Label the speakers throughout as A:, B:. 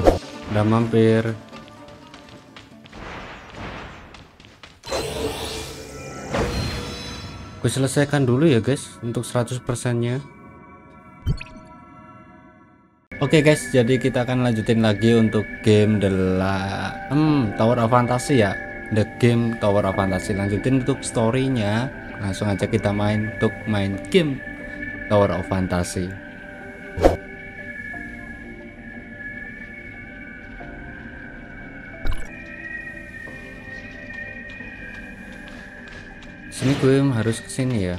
A: udah mampir gue selesaikan dulu ya guys untuk 100% nya Oke okay guys, jadi kita akan lanjutin lagi untuk game The La hmm, Tower of Fantasy ya. The game Tower of Fantasy. Lanjutin untuk storynya. Langsung aja kita main untuk main game Tower of Fantasy. Sini gue harus kesini ya.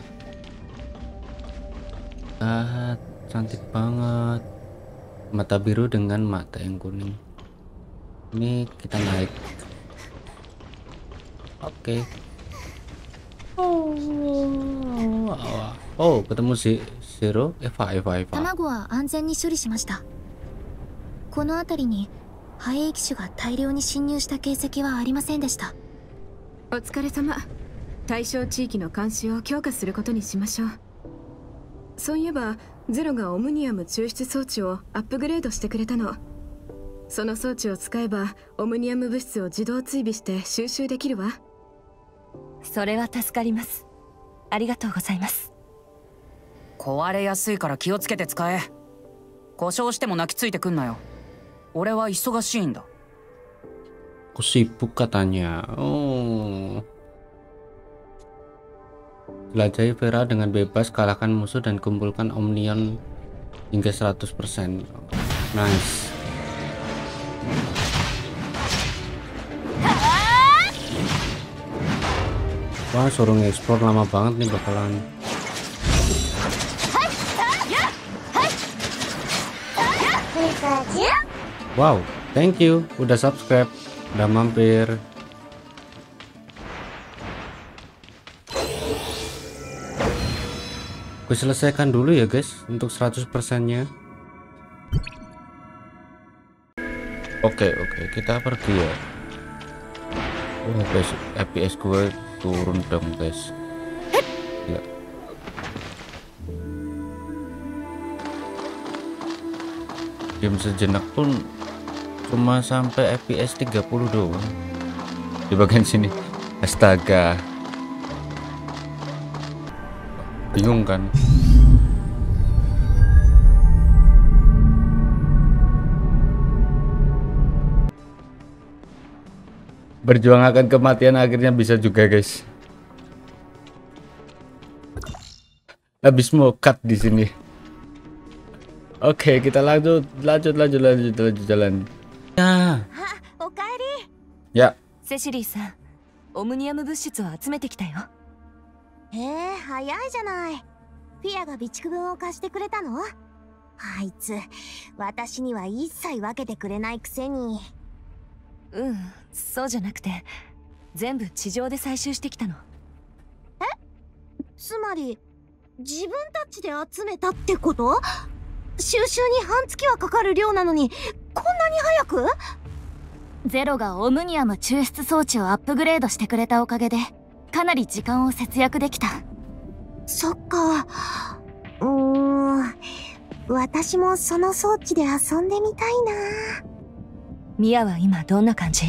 A: Ah, cantik banget. Mata biru dengan mata yang kuning. Ini kita naik. Oke. Okay. Oh, oh, ketemu si Zero, Eva, Eva, Eva.
B: 卵は安全に処理しました。この辺りに廃液種が大量に侵入した形跡はありませんでした。
C: お疲れ様 対象地域の監視を強化することにしましょう。そういえばゼロがオムニアム抽出装置をアップグレードしてくれたの。その装置を使えばオムニアム物質を自動追尾して収集できるわ。
D: それは助かります。ありがとうございます。
E: 壊れやすいから気をつけて使え。故障しても泣きついてくんなよ。俺は忙しいんだ。
A: katanya. Oh. Jelajahi Vera dengan bebas, kalahkan musuh dan kumpulkan Omnion hingga 100%. Nice. Wah, suruh nge-explore lama banget nih bakalan. Wow, thank you udah subscribe, udah mampir. Gue selesaikan dulu ya guys untuk 100% nya. Oke, oke, kita pergi ya. Oh, guys, FPS gue turun dong, guys. Ya. Diam sejenak pun cuma sampai FPS 30 doang. Di bagian sini. Astaga. Bingung kan? Berjuang akan kematian akhirnya bisa juga, guys. Habis mau cut di sini. Oke, kita lanjut, lanjut, lanjut, lanjut, lanjut jalan. Ya,
B: おかえり。
A: ya.
D: セシリーさんオムニアム物質を集めてきたよ
B: へえ、早いじゃない。フィアが備蓄分を貸してくれたの？あいつ、私には一切分けてくれないくせに。
D: うんそうじゃなくて全部地上で採集してきたの。
B: つまり、自分たちで集めたってこと？収集に半月はかかる量なのに、こんなに早く？ゼロがオムニアム抽出装置をアップグレードしてくれたおかげで、かなり時間を節約できた。そっか。うーん。私もその装置で遊んでみたいな。
D: ミアは今どんな感じ？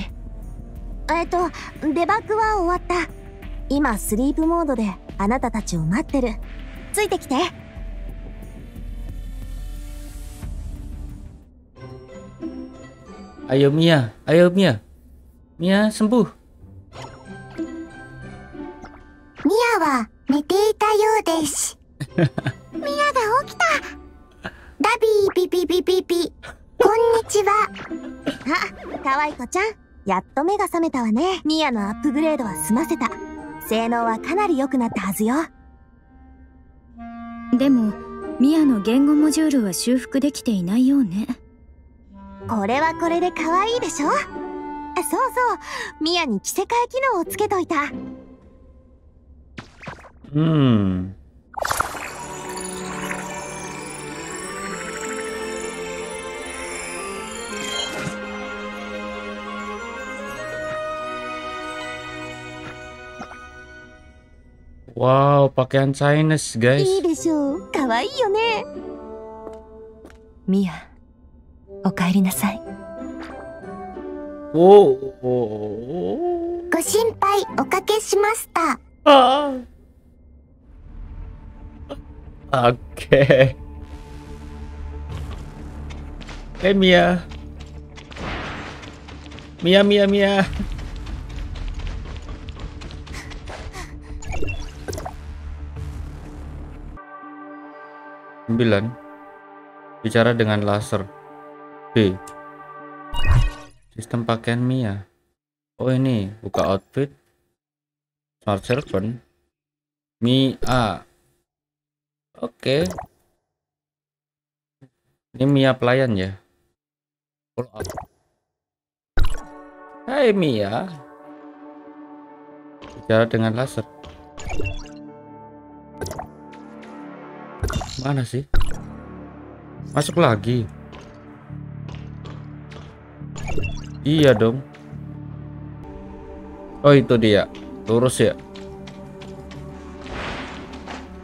B: えっと、デバッグは終わった。今、スリープモードであなたたちを待ってる。ついてきて。
A: Ayo Mia, ayo Mia. Mia sembuh.
B: ミアは寝ていたようです。ミアが起きた。ダビービビビビビ。こんにちは。あ、かわいこちゃん。やっと目が覚めたわね。ミアのアップグレードは済ませた。性能はかなり良くなったはずよ。
F: でもミアの言語モジュールは修復できていないようね
B: これはこれで可愛いでしょ？あそうそう。ミアに着せ替え機能をつけといた。
A: Hmm. Wow, pakaian Chinese, guys.
B: いいでしょう。可愛いよね。
D: ミアおかえりなさい
G: Oh. oh.
H: ご心配おかけしました。
G: Ah. Oke. Eh Mia. Mia Mia Mia. Sembilan. Bicara dengan laser. B. Sistem pakaian Mia. Oh ini buka outfit. Smart servant. Mia. Oke. Ini Mia pelayan ya. Follow up. Hai Mia. Bicara dengan laser. Mana sih? Masuk lagi. Iya dong. Oh itu dia. Lurus ya.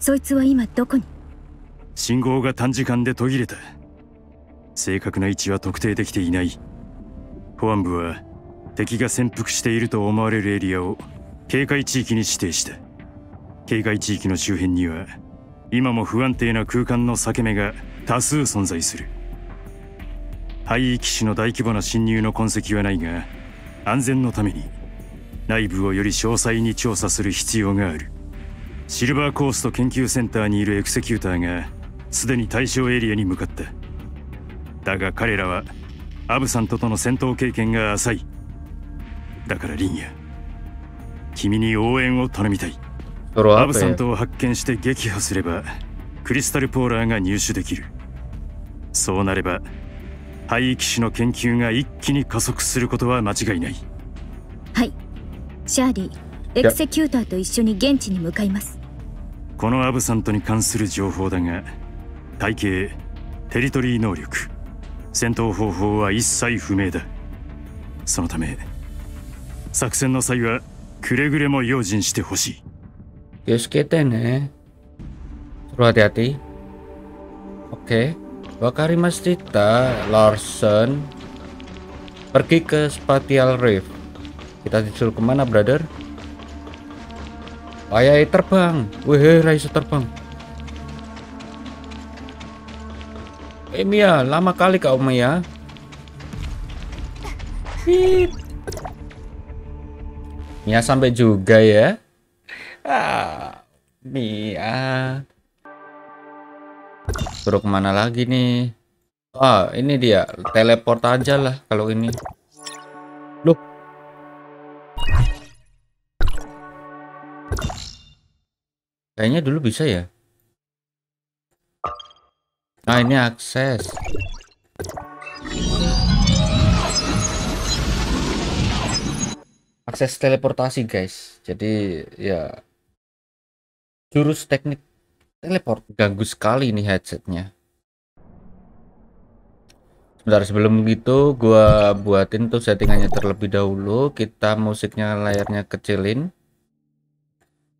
F: そいつは今どこに？
I: 信号が短時間で途切れた。正確な位置は特定できていない。保安部は敵が潜伏していると思われるエリアを警戒地域に指定した。警戒地域の周辺には今も不安定な空間の裂け目が多数存在する。廃域士の大規模な侵入の痕跡はないが安全のために内部をより詳細に調査する必要がある。シルバーコースト研究センターにいるエクセキューターがすでに対象エリアに向かっただが彼らはアブさんととの戦闘経験が浅い。だからリンヤ君に応援を頼みたい。アブさ?んとを発見して撃破すればクリスタルポーラーが入手できる。そうなれば廃域士の研究が一気に加速することは間違いない。
F: はい。シャーリーエクセキューターと一緒に現地に向かいます。
I: このアブサントに関する情報だが体系テリトリー能力戦闘方法は一切不明だ。そのため作戦の際はくれぐれも用心してほしい。
G: よしつけてね。それはであっていわかりました。ラーソン。Pergi ke Spatial Reef. Kita disuruh kemana. Ayai terbang. Wih, Raisa terbang. Eh Mia, lama kali kau Mia. Pip. Mia sampai juga ya. Ah, Mia. Suruh ke mana lagi nih? Ah, ini dia. Teleport aja lah kalau ini. Kayaknya dulu bisa ya. Nah, ini akses. Akses teleportasi, guys. Jadi, ya jurus teknik teleport ganggu sekali nih headsetnya sebentar sebelum itu gua buatin tuh settingannya terlebih dahulu kita musiknya layarnya kecilin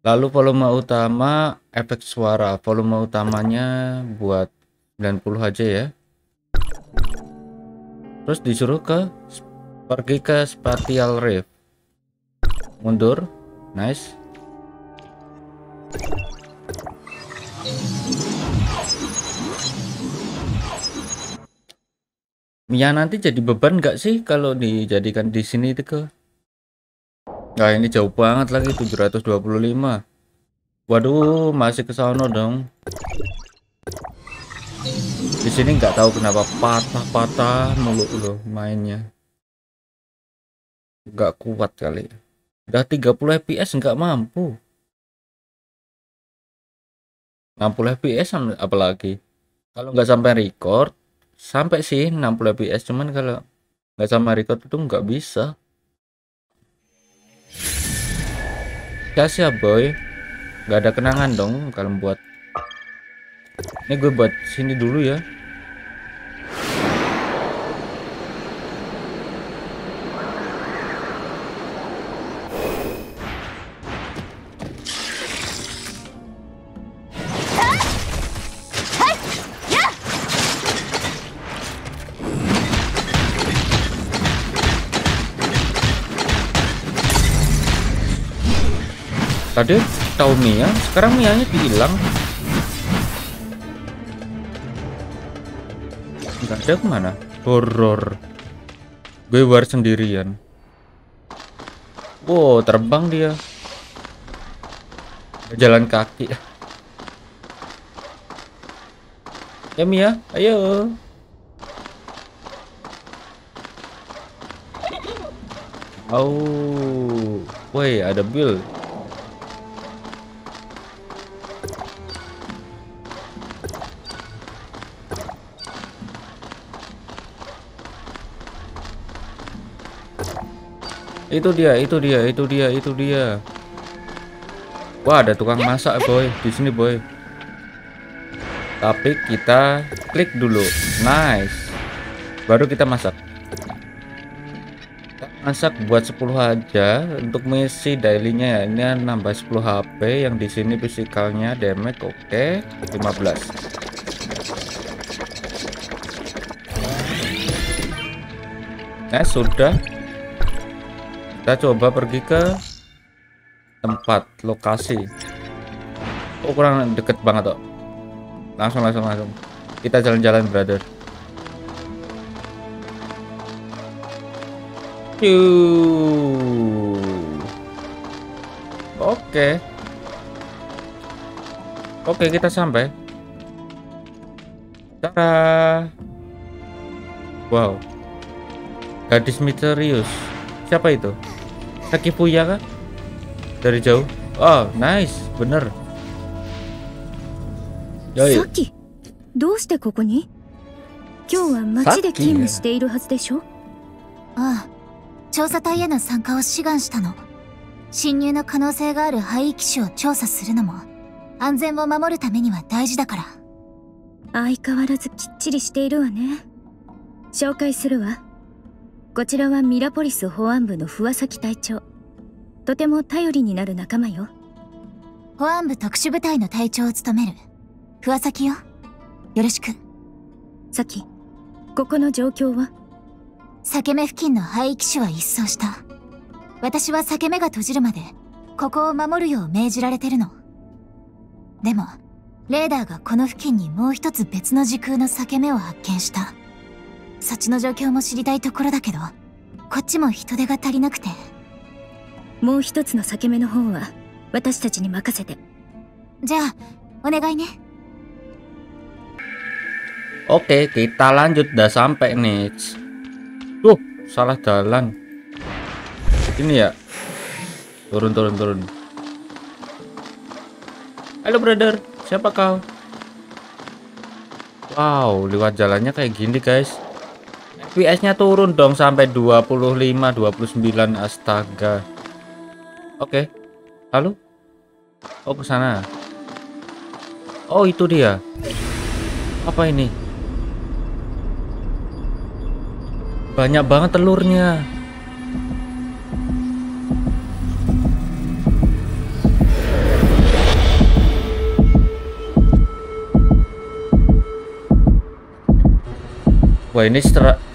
G: lalu volume utama efek suara. Volume utamanya buat 90 aja ya. Terus disuruh ke pergi ke spatial reef mundur. Nice. Mia nanti jadi beban nggak sih kalau dijadikan di sini itu ke? Nah ini jauh banget lagi 725. Waduh masih ke sono dong. Di sini nggak tahu kenapa patah-patah mulu loh mainnya. Nggak kuat kali. Udah 30 fps nggak mampu. 60 fps apalagi. Kalau nggak sampai record sampai sih 60 fps cuman kalau nggak sama record itu nggak bisa kasih ya boy. Nggak ada kenangan dong kalau buat ini gue buat sini dulu ya tadi tahu Mia sekarang Mianya hilang nggak ada ke mana? Horror. Gue war sendirian. Wow terbang dia. Jalan kaki. Ya Mia ayo. Oh, woi ada Bill. Itu dia, itu dia, itu dia, itu dia. Wah, ada tukang masak, boy. Di sini, boy. Tapi kita klik dulu. Nice. Baru kita masak. Masak buat 10 aja untuk misi dailynya ya. Ini nambah 10 HP yang di sini fisikalnya damage oke, okay. 15. Nah, sudah kita coba pergi ke tempat lokasi oh kurang deket banget kok langsung langsung langsung kita jalan-jalan brother Oke. Oke, kita sampai. Tara. Wow. Gadis misterius. Siapa itu? Sakifuya kah? Dari jauh. Oh, nice. Bener.
F: さっきどうしてここに今日は町で勤務しているはずでしょ
J: ああ調査隊への参加を志願したの侵入の可能性がある廃棄種を調査するのも安全を守るためには大事だから
F: 相変わらずきっちりしているわね紹介するわこちらはミラポリス保安部の不崎隊長。とても頼りになる仲間よ。
J: 保安部特殊部隊の隊長を務める。不崎よ。よろしく。
F: さきここの状況は？
J: 裂け目付近の廃棄種は一掃した。私は裂け目が閉じるまでここを守るよう命じられてるの。でもレーダーがこの付近にもう一つ別の時空の裂け目を発見したそっちの状況も知りたいところだけどこっちも人手が足りなくて
F: もう一つの裂け目の方は私たちに任せて
J: じゃあお願いね
G: Oke, kita lanjut udah sampai nih. Tuh, salah jalan. Ini ya. Turun, turun, turun. Halo, brother. Siapa kau? Wow, lewat jalannya kayak gini, guys. FPS-nya turun dong sampai 25, 29. Astaga. Oke. Halo? Oh, ke sana. Oh, itu dia. Apa ini? Banyak banget telurnya. Wah ini suara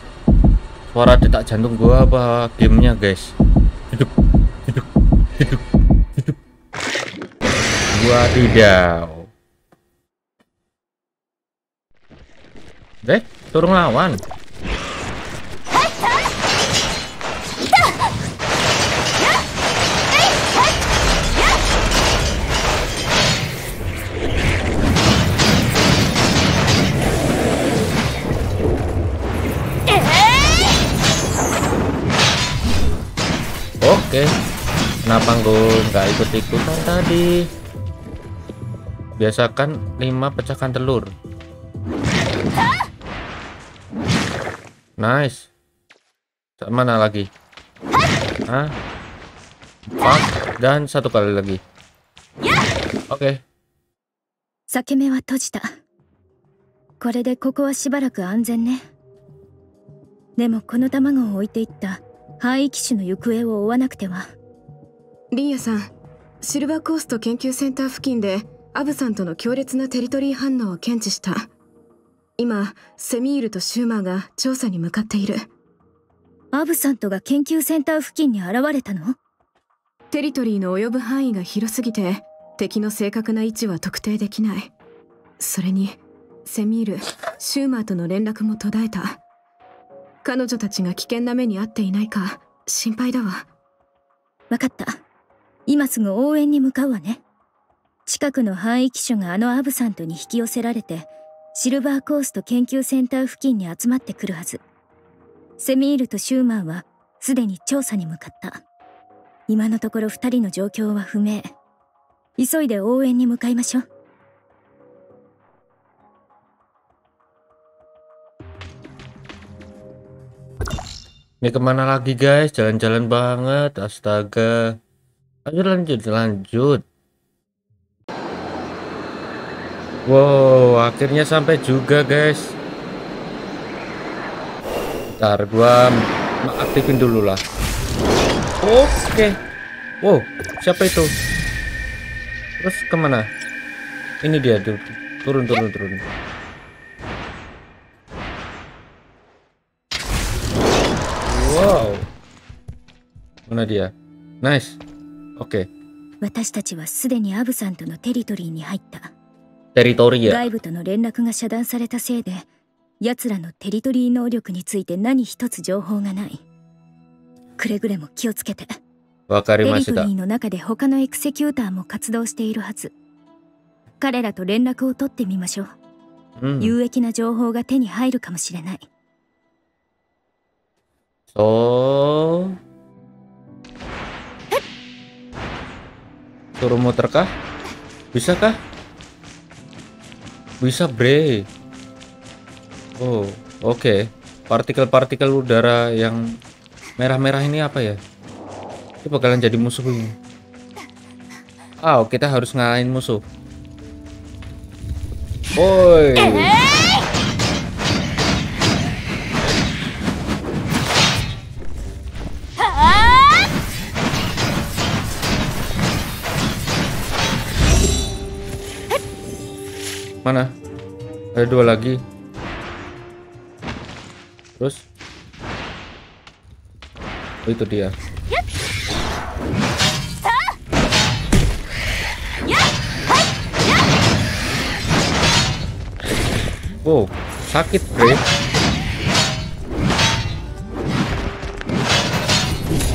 G: suara detak jantung gua apa gamenya guys? Hidup, hidup, hidup, hidup. Gua tidak. Deh, turun lawan. Oke, kenapa gue nggak ikut-ikutan tadi? Biasakan 5 pecahkan telur. Nice. mana lagi Hah? Empat dan satu kali lagi oke
F: 裂け目は閉じたこれでここはしばらく安全ねでもこの卵を置いていった 廃棄種の行方を追わなくては。
C: リーヤさんシルバーコースト研究センター付近でアブさんとの強烈なテリトリー反応を検知した。今セミールとシューマーが調査に向かっている。
F: アブさんとが研究センター付近に現れたの？
C: テリトリーの及ぶ範囲が広すぎて敵の正確な位置は特定できない。それにセミールシューマーとの連絡も途絶えた彼女たちが危険な目に遭っていないか心配だわ。
F: わかった。今すぐ応援に向かうわね。近くの範囲機種があのアブさんとに引き寄せられてシルバーコースト研究センター付近に集まってくるはず。セミールとシューマンはすでに調査に向かった。今のところ2人の状況は不明。急いで応援に向かいましょう。
G: Ini ke mana lagi guys? Jalan-jalan banget, astaga. Lanjut, lanjut, lanjut. Wow, akhirnya sampai juga guys. Ntar gua aktifin dulu lah. Oke. Wow, siapa itu? Terus ke mana? Ini dia, turun, turun, turun. Mana dia? Nice. Oke.
F: 私たちはすでにアブさんとのテリトリーに入った
G: Teritori ya.
F: 外部との連絡が遮断されたせいで奴らのテリトリー能力について何一つ情報がないくれぐれも気をつけてテ
G: Wakarimashita.
F: リトリーの中で他のエクセキューターも活動しているはず彼らと連絡を取ってみましょう、
G: Hmm.
F: 有益な情報が手に入るかもしれない
G: So. Suruh muter kah? Bisa kah? Bisa bre. Oh, oke. Partikel-partikel udara yang merah-merah ini apa ya? Itu bakalan jadi musuh ini. Oh, kita harus ngalahin musuh. Woi. Ada dua lagi. Terus? Oh, itu dia. Wow, sakit, bre.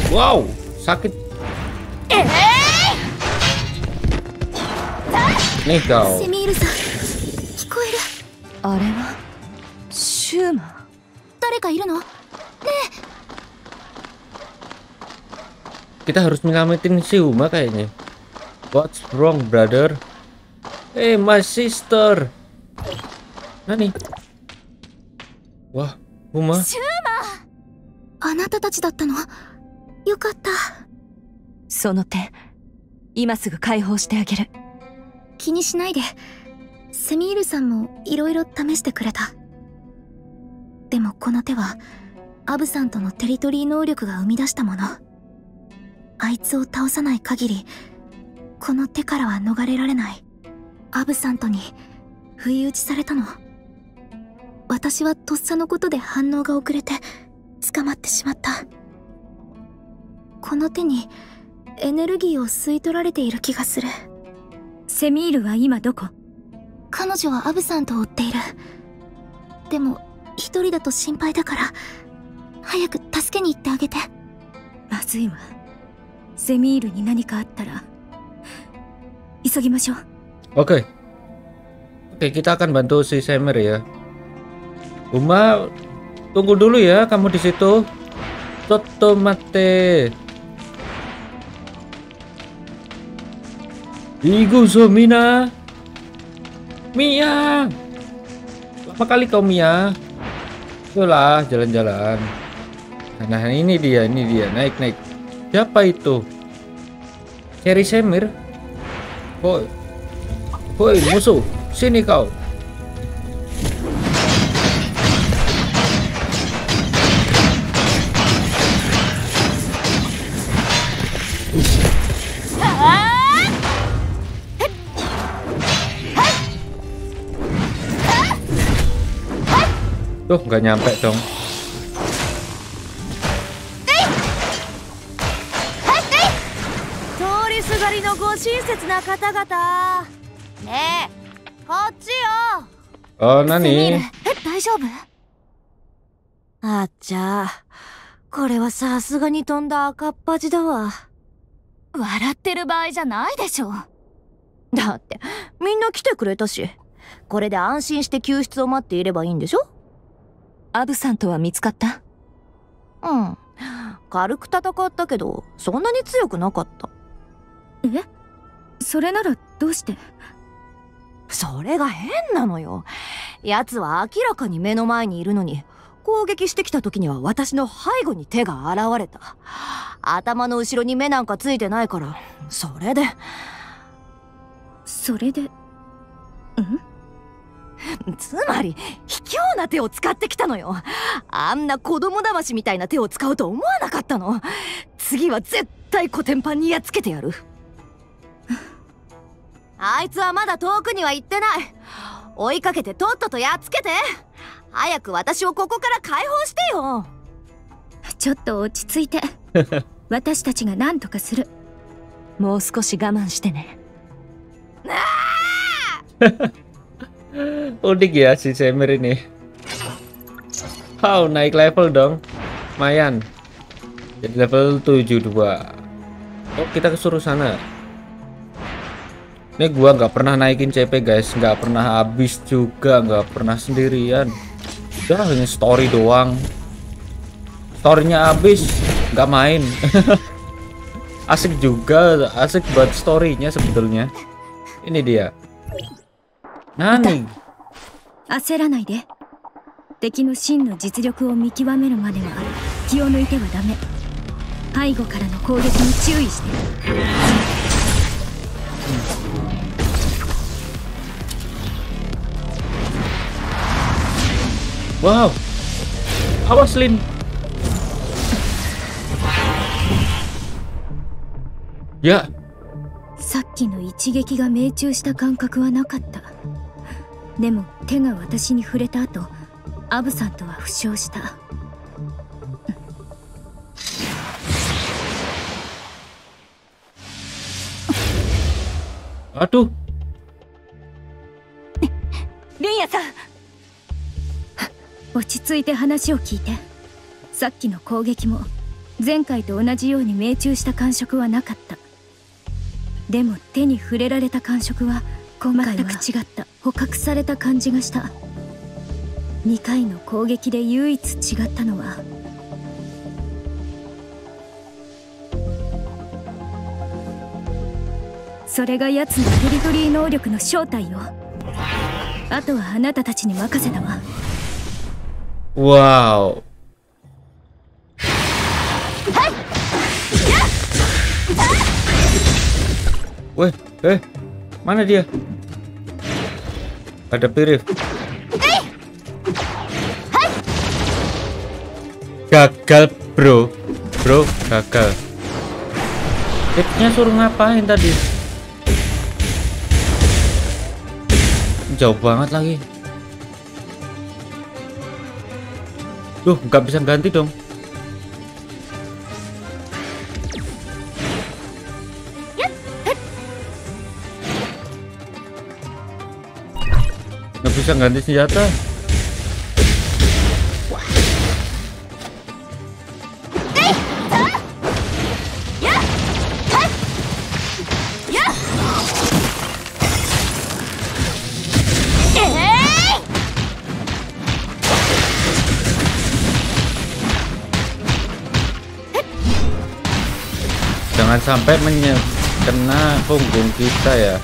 G: Wow, sakit. Nih kau.
D: あれはシューマン
K: 誰かいるの
G: Kita harus nyelamatin si Uma kayaknya. What's wrong, brother? Hey, my sister. Nani? Wah, Uma.
K: あなたたちだったのよかった
D: その手今すぐ解放してあげる
K: 気にしないでセミールさんもいろいろ試してくれた。でもこの手はアブさんとのテリトリー能力が生み出したもの。あいつを倒さない限りこの手からは逃れられない。アブさんとに不意打ちされたの。私はとっさのことで反応が遅れて捕まってしまった。この手にエネルギーを吸い取られている気がする。
F: セミールは今どこ？
K: 女はアブさんと追っているでも一人だと心配だから早く助けに行ってあげて
F: まずいわセミールに何かあったら急ぎましょう
G: OK 哎呀看看都是 Samer 呀。我妈都过路呀看って这都。都都妈的。一个说明啊。Mia. Lama kali kau Mia. Yolah, jalan-jalan. Nah ini dia, ini dia, naik naik. Siapa itu? Cherry Semir? Woi, woi musuh, sini kau. Tuh nggak nyampe dong.
H: 通りすがりのご親切な方々ねえこっちよ
G: Oh nani?
H: え大丈夫あっちゃこれはさすがに飛んだ赤っ端だわ笑ってる場合じゃないでしょだってみんな来てくれたしこれで安心して救出を待っていればいいんでしょ
D: アブさんとは見つかった？
H: うん。軽く戦ったけどそんなに強くなかった。
F: それならどうして？
H: それが変なのよ。奴は明らかに目の前にいるのに攻撃してきた時には私の背後に手が現れた。頭の後ろに目なんかついてないからそれで。
F: それで？ん？
H: つまり卑怯な手を使ってきたのよ。あんな子供騙しみたいな手を使うと思わなかったの。次は絶対コテンパンにやっつけてやる。あいつはまだ遠くには行ってない。追いかけてとっととやっつけて。早く私をここから解放してよ。
F: ちょっと落ち着いて。私たちが何とかする。
D: もう少し我慢してね
G: Udik ya si Semir ini. Wow, naik level dong. Lumayan. Jadi level 72. Oh, kita kesuruh sana. Ini gua nggak pernah naikin CP guys, nggak pernah habis juga, nggak pernah sendirian. Udah hanya story doang. Storynya habis, nggak main. asik juga, asik buat storynya sebetulnya. Ini dia. Nani?
F: 焦らないで。敵の真の実力を見極めるまでは気を抜いてはダメ。背後からの攻撃に注意して。
G: Wow. Awas Lin. Ya,
F: さっきの一撃が命中した感覚はなかったでも手が私に触れた後アブさんとは負傷した。
G: aduh.
H: リンヤさん
F: 落ち着いて話を聞いてさっきの攻撃も前回と同じように命中した感触はなかったでも手に触れられた感触は今回は。違った捕獲された感じがした。2回の攻撃で唯一違ったのは。それが奴のテリトリー能力の正体よ。あとはあなたたちに任せたわ。
G: Wow. Weh, eh, mana dia? Ada pirif. Gagal, bro. Bro, gagal. Hitnya suruh ngapain tadi? Jauh banget lagi. Duh, nggak bisa ganti dong. Bisa ganti senjata. Jangan sampai kena punggung kita ya.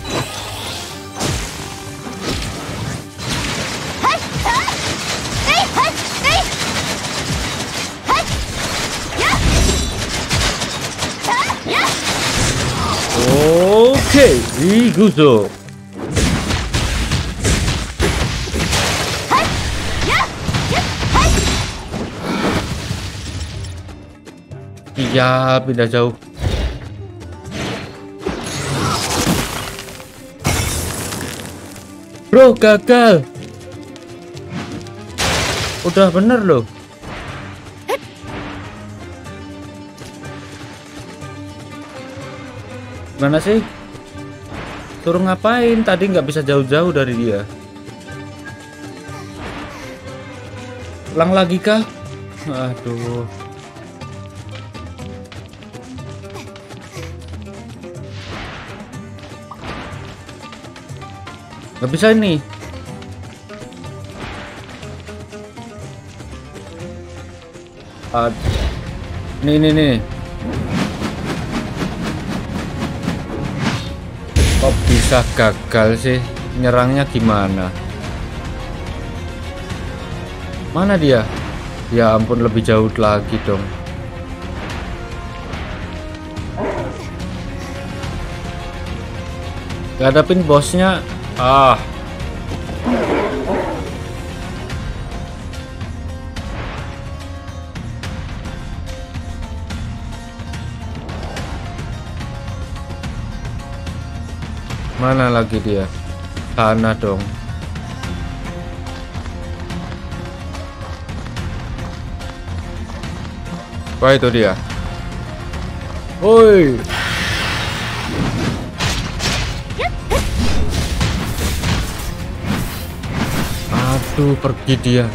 G: Oke, Iguzo. Iya, pindah jauh. Bro, gagal. Udah bener loh. Mana sih? Suruh ngapain? Tadi nggak bisa jauh-jauh dari dia. Ulang lagi kah? Aduh. Gak bisa ini. Uh, nih nih nih. Bisa gagal sih? Nyerangnya gimana? Mana dia? Ya ampun lebih jauh lagi dong. Hadapin bosnya Ah. Lagi dia? Sana dong. Wah itu dia. Woi. Aduh, pergi dia.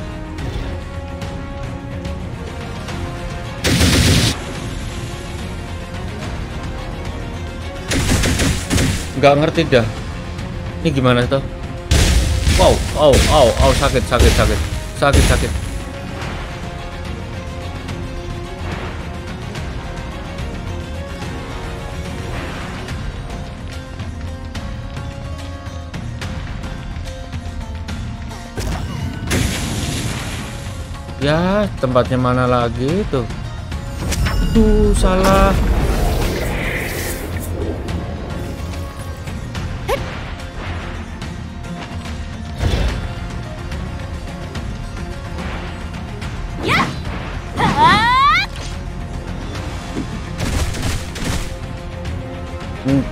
G: Nggak ngerti dah. Ini gimana tuh? Wow, wow, wow, wow, sakit, sakit, sakit, sakit, sakit. Ya, tempatnya mana lagi tuh? Tuh, salah.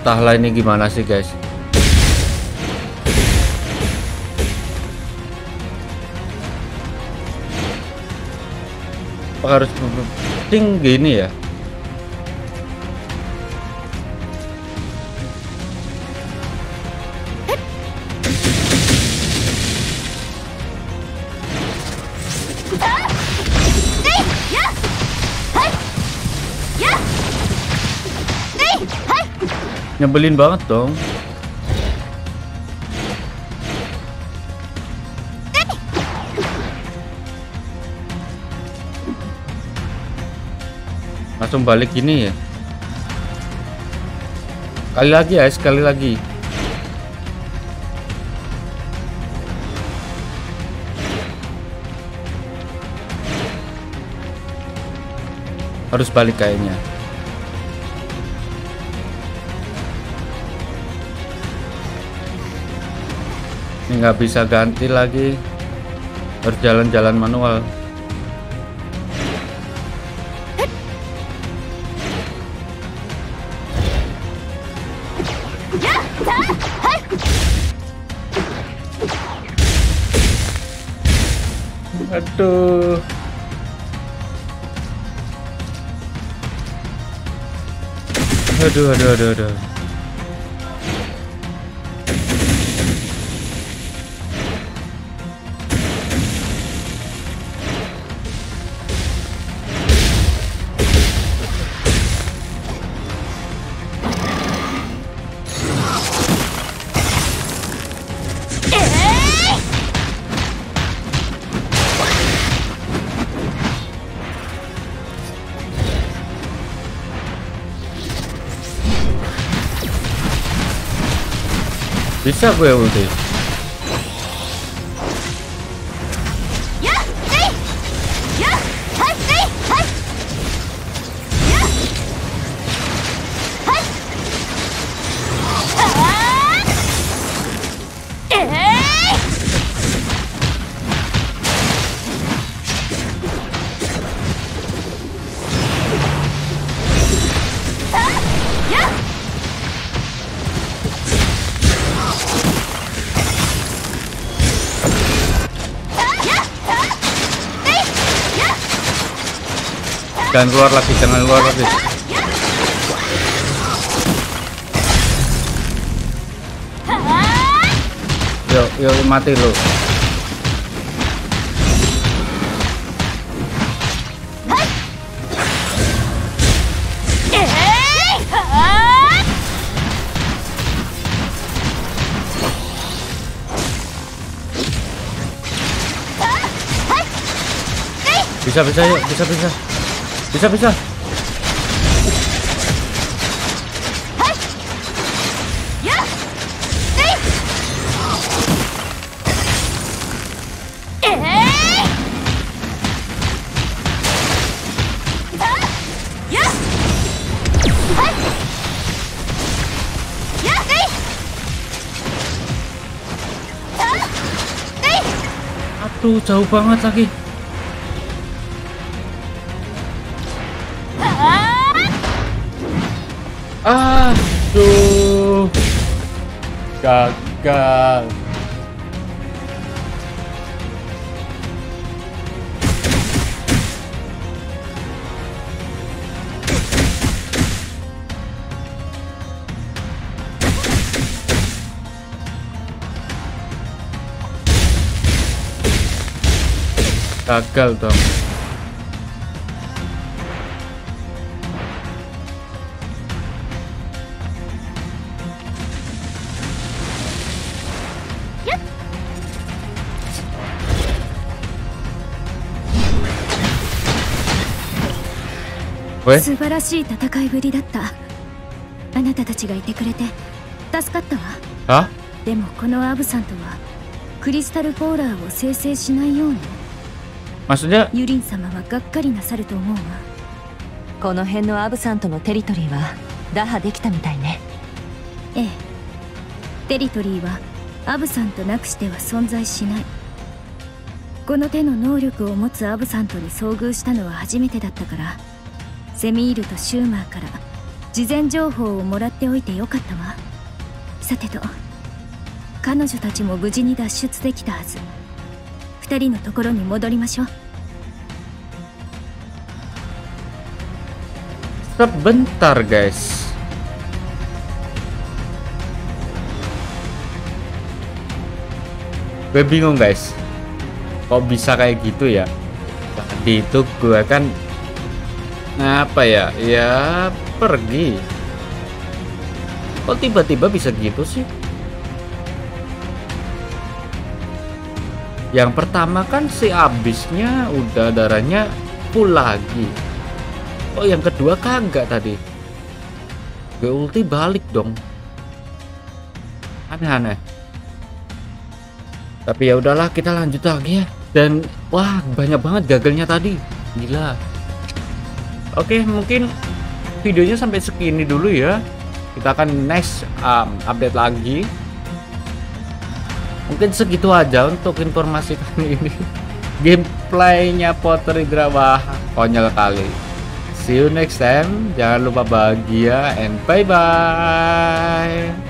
G: Entahlah ini gimana sih, guys. Harus penting gini ya? Nyebelin banget dong. Langsung balik gini ya. Kali lagi ya, sekali lagi. Harus balik kayaknya. Nggak bisa ganti lagi. Harus jalan-jalan manual. Aduh. Aduh, aduh, aduh, aduh. 하자고요 오늘. Jangan keluar lagi jangan keluar lagi. Yuk yuk mati lu. Bisa bisa yuk bisa bisa bisa bisa. Aduh jauh banget lagi gagal gagal dong
F: 素晴らしい戦いぶりだったあなたたちがいてくれて助かったわ
G: Hah?
F: でもこのアブさんとはクリスタルポーラーを生成しないように
G: Maksudnya
F: ユリン様はがっかりなさると思うわ
D: この辺のアブさんとのテリトリーは打破できたみたいね
F: ええテリトリーはアブさんとなくしては存在しないこの手の能力を持つアブさんとに遭遇したのは初めてだったから セミールとシューマーから事前情報をもらっておいてよかったわ。さてと彼女たちも無事に脱出できたはず。二人のところに戻りましょう。
G: Sebentar guys. Gue bingung guys. Kok bisa kayak gitu ya? Tadi itu gue kan apa ya? Ya pergi. Kok tiba-tiba bisa gitu sih? Yang pertama kan si abisnya udah darahnya full lagi. Oh yang kedua kagak tadi? Gue ulti balik dong. Aneh-aneh. Tapi ya udahlah kita lanjut lagi ya. Dan wah banyak banget gagalnya tadi. Gila Oke mungkin videonya sampai segini dulu ya. Kita akan next um, update lagi. Mungkin segitu aja untuk informasi kali ini. Gameplaynya Potter Indra Wah konyol kali. See you next time. Jangan lupa bahagia and bye bye.